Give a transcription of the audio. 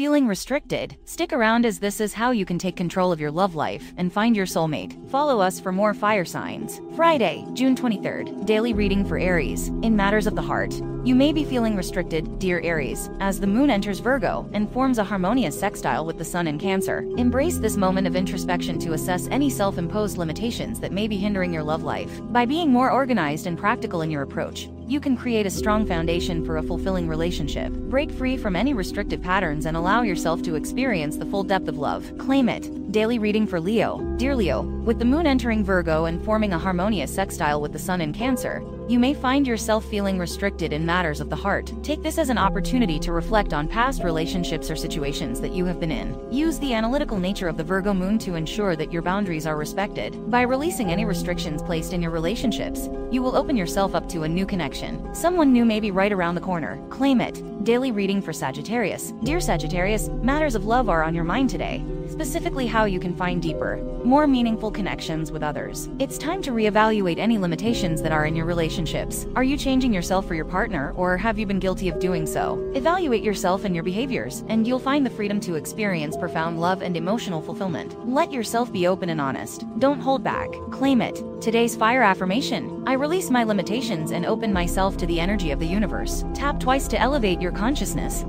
Feeling restricted? Stick around as this is how you can take control of your love life and find your soulmate. Follow us for more fire signs. Friday, June 23rd, daily reading for Aries. In matters of the heart, you may be feeling restricted, dear Aries, as the moon enters Virgo and forms a harmonious sextile with the sun in Cancer. Embrace this moment of introspection to assess any self-imposed limitations that may be hindering your love life. By being more organized and practical in your approach, you can create a strong foundation for a fulfilling relationship. Break free from any restrictive patterns and allow yourself to experience the full depth of love. Claim it. Daily reading for Leo. Dear Leo, with the moon entering Virgo and forming a harmonious sextile with the sun in Cancer, you may find yourself feeling restricted in matters of the heart. Take this as an opportunity to reflect on past relationships or situations that you have been in. Use the analytical nature of the Virgo moon to ensure that your boundaries are respected. By releasing any restrictions placed in your relationships, you will open yourself up to a new connection. Someone new may be right around the corner. Claim it. Daily reading for Sagittarius. Dear Sagittarius, matters of love are on your mind today specifically how you can find deeper, more meaningful connections with others. It's time to reevaluate any limitations that are in your relationships. Are you changing yourself for your partner, or have you been guilty of doing so? Evaluate yourself and your behaviors, and you'll find the freedom to experience profound love and emotional fulfillment. Let yourself be open and honest. Don't hold back. Claim it. Today's fire affirmation I release my limitations and open myself to the energy of the universe. Tap twice to elevate your consciousness.